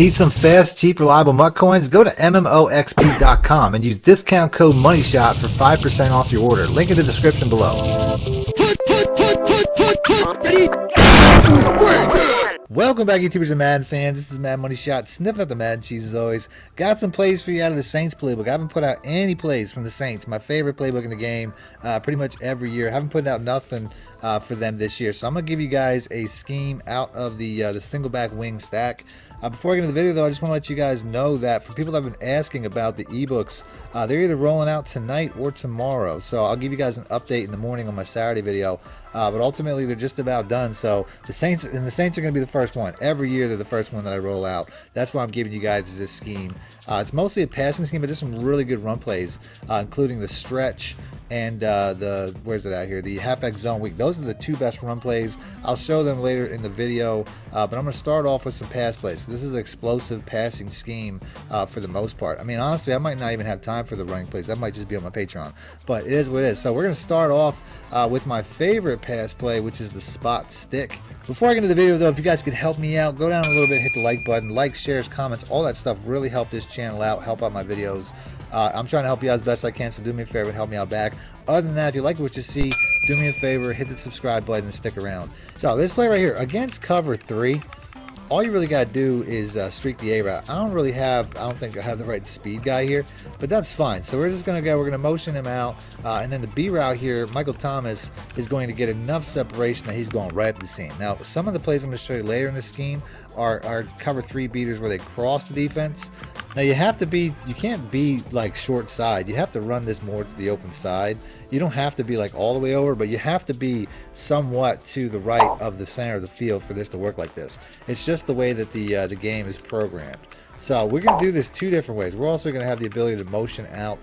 Need some fast, cheap, reliable MUT coins? Go to MMOEXP.com and use discount code MONEYSHOT for 5% off your order. Link in the description below. Welcome back, YouTubers and Madden fans. This is Madden Moneyshot, sniffing up the Mad Cheese as always. Got some plays for you out of the Saints playbook. I haven't put out any plays from the Saints, my favorite playbook in the game, uh, pretty much every year. I haven't put out nothing uh, for them this year. So I'm going to give you guys a scheme out of the, uh, the single back wing stack. Uh, before I get into the video, though, I just want to let you guys know that for people that have been asking about the ebooks, uh, they're either rolling out tonight or tomorrow. So I'll give you guys an update in the morning on my Saturday video. Uh, but ultimately, they're just about done. So the Saints and the Saints are going to be the first one every year. They're the first one that I roll out. That's why I'm giving you guys this scheme. Uh, it's mostly a passing scheme, but there's some really good run plays, uh, including the stretch and uh, the where's it out here? The halfback zone weak those are the two best run plays. I'll show them later in the video uh, but I'm gonna start off with some pass plays. This is an explosive passing scheme uh, for the most part. I mean honestly I might not even have time for the running plays. That might just be on my Patreon but it is what it is. So we're gonna start off uh, with my favorite pass play which is the spot stick. Before I get into the video though if you guys could help me out go down a little bit hit the like button like shares comments all that stuff really help this channel out help out my videos uh, I'm trying to help you out as best I can, so do me a favor and help me out back. Other than that, if you like what you see, do me a favor, hit the subscribe button and stick around. So this play right here, against cover three, all you really got to do is uh, streak the A route. I don't really have, I don't think I have the right speed guy here, but that's fine. So we're just going to go, we're going to motion him out. Uh, and then the B route here, Michael Thomas is going to get enough separation that he's going right at the seam. Now, some of the plays I'm going to show you later in the scheme are, are cover three beaters where they cross the defense. Now you have to be, you can't be like short side. You have to run this more to the open side. You don't have to be like all the way over, but you have to be somewhat to the right of the center of the field for this to work like this. It's just the way that the uh, the game is programmed. So we're going to do this two different ways. We're also going to have the ability to motion out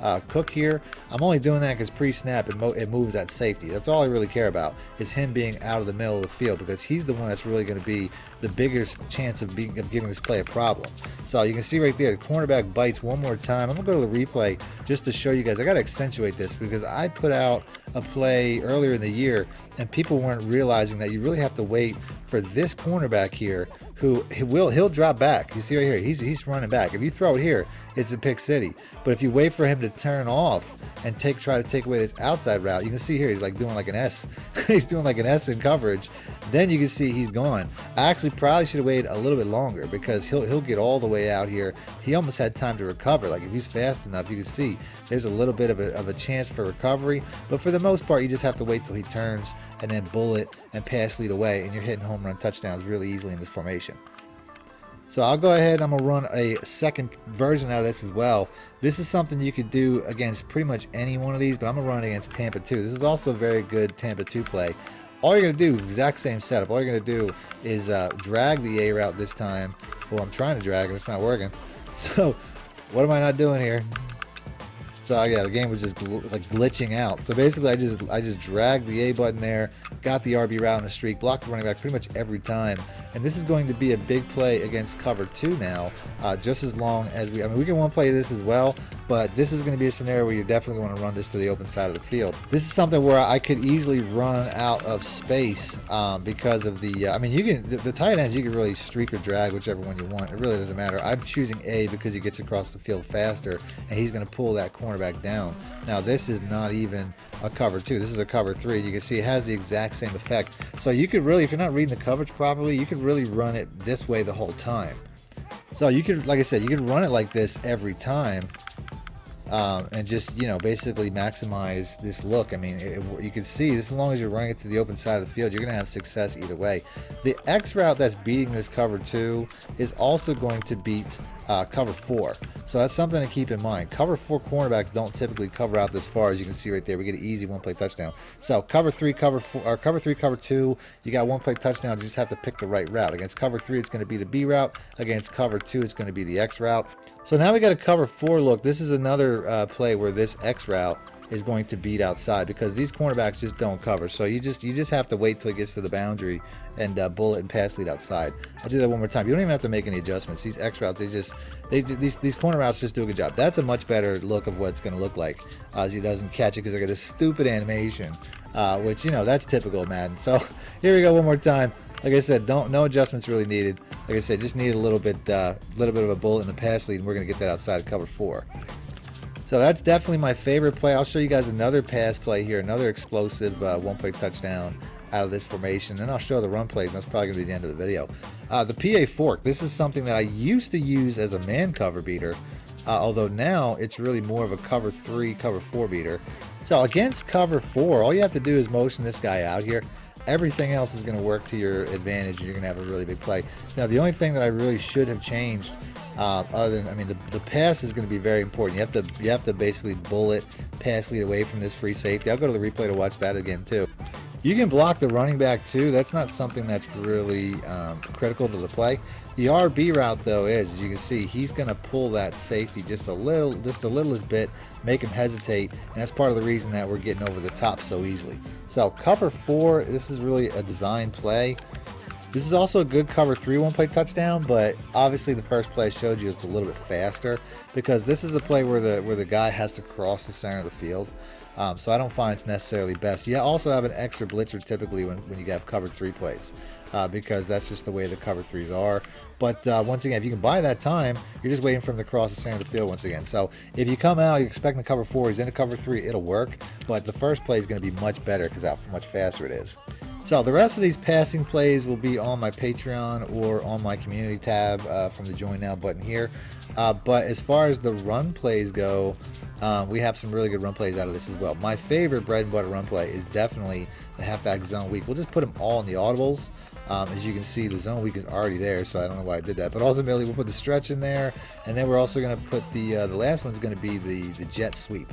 uh, Cook here. I'm only doing that because pre-snap it, mo it, moves that safety. That's all I really care about is him being out of the middle of the field because he's the one that's really going to be the biggest chance of, being, of giving this play a problem. So you can see right there, the cornerback bites one more time. I'm going to go to the replay just to show you guys. I got to accentuate this because I put out a play earlier in the year and people weren't realizing that you really have to wait for this cornerback here who he will he'll drop back. You see right here, he's he's running back. If you throw it here, it's a pick city. But if you wait for him to turn off and take try to take away this outside route, you can see here he's like doing like an S. he's doing like an S in coverage. Then you can see he's gone. I actually probably should have waited a little bit longer because he'll he'll get all the way out here. He almost had time to recover. Like if he's fast enough, you can see there's a little bit of a, of a chance for recovery. But for the most part, you just have to wait till he turns and then bullet and pass lead away, and you're hitting home run touchdowns really easily in this formation. So I'll go ahead and I'm going to run a second version out of this as well. This is something you could do against pretty much any one of these, but I'm going to run against Tampa 2. This is also a very good Tampa 2 play. All you're going to do, exact same setup, all you're going to do is uh, drag the A route this time. Well, I'm trying to drag it, it's not working. So, what am I not doing here? So yeah, the game was just gl like glitching out. So basically, I just I just dragged the A button there, got the RB route in a streak, blocked the running back pretty much every time. And this is going to be a big play against cover two now, uh, just as long as we. I mean, we can one play this as well, but this is going to be a scenario where you're definitely want to run this to the open side of the field. This is something where I could easily run out of space um, because of the. Uh, I mean, you can the, the tight ends you can really streak or drag whichever one you want. It really doesn't matter. I'm choosing A because he gets across the field faster, and he's going to pull that corner cornerback down. Now this is not even a cover two. This is a cover three. You can see it has the exact same effect. So you could really, if you're not reading the coverage properly, you could really run it this way the whole time. So you could, like I said, you could run it like this every time um, and just you know basically maximize this look. I mean, it, you can see as long as you're running it to the open side of the field, you're going to have success either way. The X route that's beating this cover two is also going to beat uh, cover four. So that's something to keep in mind. Cover four cornerbacks don't typically cover out this far, as you can see right there. We get an easy one-play touchdown. So cover three, cover four, or cover three, cover two. You got one-play touchdown. You just have to pick the right route. Against cover three, it's going to be the B route. Against cover two, it's going to be the X route. So now we got a cover four look. This is another uh, play where this X route is going to beat outside because these cornerbacks just don't cover. So you just you just have to wait till it gets to the boundary and uh, bullet and pass lead outside. I'll do that one more time. You don't even have to make any adjustments. These X routes, they just they these these corner routes just do a good job. That's a much better look of what it's going to look like. Ozzy doesn't catch it because I got a stupid animation, uh, which you know that's typical Madden. So here we go one more time. Like I said, don't no adjustments really needed. Like I said, just need a little bit, uh, little bit of a bullet in the pass lead, and we're gonna get that outside of cover four. So that's definitely my favorite play. I'll show you guys another pass play here, another explosive uh, one-play touchdown out of this formation. Then I'll show the run plays. That's probably going to be the end of the video. Uh, the PA fork. This is something that I used to use as a man cover beater, uh, although now it's really more of a cover three, cover four beater. So against cover four, all you have to do is motion this guy out here. Everything else is going to work to your advantage, and you're going to have a really big play. Now, the only thing that I really should have changed uh, other than, I mean, the, the pass is going to be very important. You have to you have to basically bullet pass lead away from this free safety. I'll go to the replay to watch that again too. You can block the running back too. That's not something that's really um, critical to the play. The RB route though is, as you can see, he's going to pull that safety just a little, just a littlest bit, make him hesitate, and that's part of the reason that we're getting over the top so easily. So cover four, this is really a design play. This is also a good cover three one play touchdown, but obviously the first play I showed you it's a little bit faster because this is a play where the where the guy has to cross the center of the field. Um, so I don't find it's necessarily best. You also have an extra blitzer typically when, when you have covered three plays uh, because that's just the way the cover threes are. But uh, once again, if you can buy that time, you're just waiting for him to cross the center of the field once again. So if you come out, you're expecting to cover four, he's in a cover three, it'll work. But the first play is going to be much better because how much faster it is. So the rest of these passing plays will be on my Patreon or on my community tab uh, from the join now button here. Uh, but as far as the run plays go, um, we have some really good run plays out of this as well. My favorite bread and butter run play is definitely the halfback zone weak. We'll just put them all in the audibles. Um, as you can see, the zone weak is already there, so I don't know why I did that. But ultimately, we'll put the stretch in there, and then we're also going to put the uh, the last one's going to be the the jet sweep.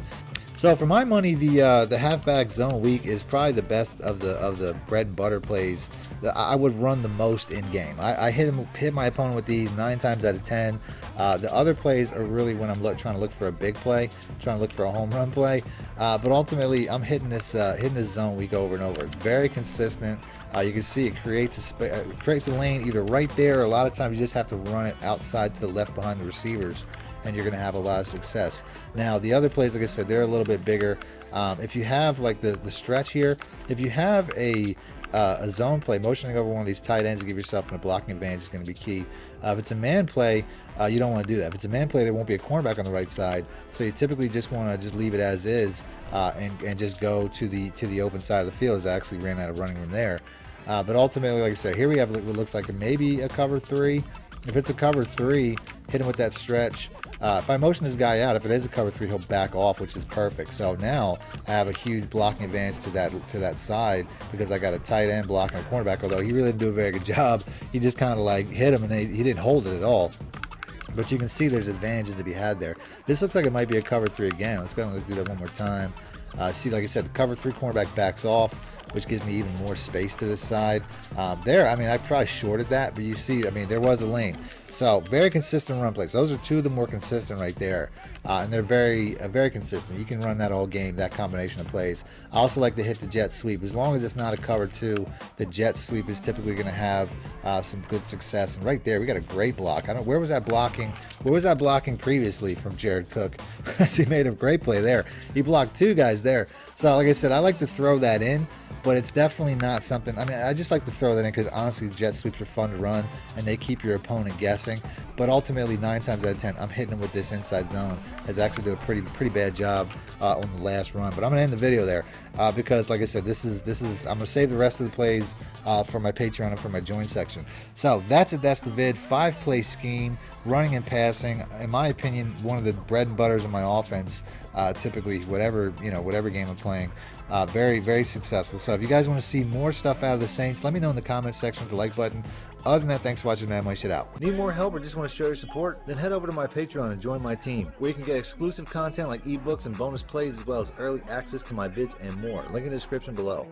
So for my money, the uh, the halfback zone weak is probably the best of the of the bread and butter plays that I would run the most in game. I, I hit him, hit my opponent with these nine times out of ten. Uh, the other plays are really when I'm trying to look for a big play, trying to look for a home run play. Uh, but ultimately, I'm hitting this uh, hitting this zone weak over and over. It's very consistent. Uh, you can see it creates a uh, creates a lane either right there. Or a lot of times you just have to run it outside to the left behind the receivers and you're going to have a lot of success. Now, the other plays, like I said, they're a little bit bigger. Um, if you have like the, the stretch here, if you have a uh, a zone play, motioning over one of these tight ends to give yourself a blocking advantage is going to be key. Uh, if it's a man play, uh, you don't want to do that. If it's a man play, there won't be a cornerback on the right side, so you typically just want to just leave it as is uh, and, and just go to the to the open side of the field. As I actually ran out of running room there. Uh, but ultimately, like I said, here we have what looks like maybe a cover three. If it's a cover three, hit him with that stretch. Uh, if I motion this guy out, if it is a cover three, he'll back off, which is perfect. So now I have a huge blocking advantage to that to that side because I got a tight end blocking a cornerback. Although he really didn't do a very good job, he just kind of like hit him and they, he didn't hold it at all. But you can see there's advantages to be had there. This looks like it might be a cover three again. Let's go and do that one more time. Uh, see, like I said, the cover three cornerback backs off which gives me even more space to this side. Um, there, I mean, I probably shorted that, but you see, I mean, there was a lane. So very consistent run plays. Those are two of the more consistent right there, uh, and they're very, uh, very consistent. You can run that all game, that combination of plays. I also like to hit the jet sweep. As long as it's not a cover two, the jet sweep is typically going to have uh, some good success. And right there, we got a great block. I don't. Where was that blocking? Where was that blocking previously from Jared Cook? he made a great play there. He blocked two guys there. So like I said, I like to throw that in but it's definitely not something. I mean, I just like to throw that in because honestly, jet sweeps are fun to run and they keep your opponent guessing. But ultimately, nine times out of ten, I'm hitting them with this inside zone. Has actually did a pretty pretty bad job uh, on the last run. But I'm gonna end the video there uh, because, like I said, this is this is I'm gonna save the rest of the plays uh, for my Patreon and for my join section. So that's it. That's the vid. Five play scheme, running and passing. In my opinion, one of the bread and butters of my offense. Uh, typically, whatever you know, whatever game I'm playing. Uh, very, very successful. So if you guys want to see more stuff out of the Saints, let me know in the comments section with the like button. Other than that, thanks for watching Madden Moneyshot Out. Need more help or just want to show your support? Then head over to my Patreon and join my team, where you can get exclusive content like ebooks and bonus plays, as well as early access to my vids and more. Link in the description below.